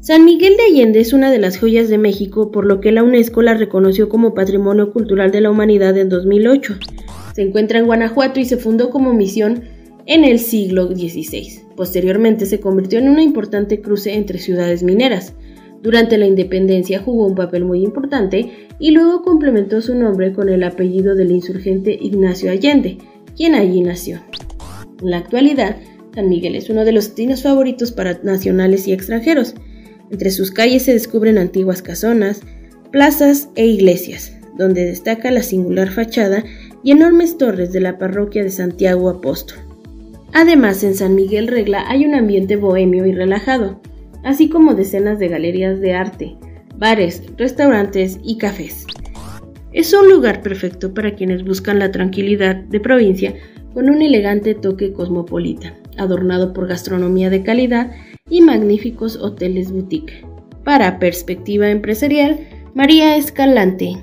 San Miguel de Allende es una de las joyas de México, por lo que la UNESCO la reconoció como Patrimonio Cultural de la Humanidad en 2008. Se encuentra en Guanajuato y se fundó como misión en el siglo XVI. Posteriormente se convirtió en una importante cruce entre ciudades mineras. Durante la independencia jugó un papel muy importante y luego complementó su nombre con el apellido del insurgente Ignacio Allende, quien allí nació. En la actualidad, San Miguel es uno de los destinos favoritos para nacionales y extranjeros. Entre sus calles se descubren antiguas casonas, plazas e iglesias, donde destaca la singular fachada y enormes torres de la parroquia de Santiago Apóstol. Además, en San Miguel Regla hay un ambiente bohemio y relajado, así como decenas de galerías de arte, bares, restaurantes y cafés. Es un lugar perfecto para quienes buscan la tranquilidad de provincia con un elegante toque cosmopolita, adornado por gastronomía de calidad y magníficos hoteles boutique. Para Perspectiva Empresarial, María Escalante.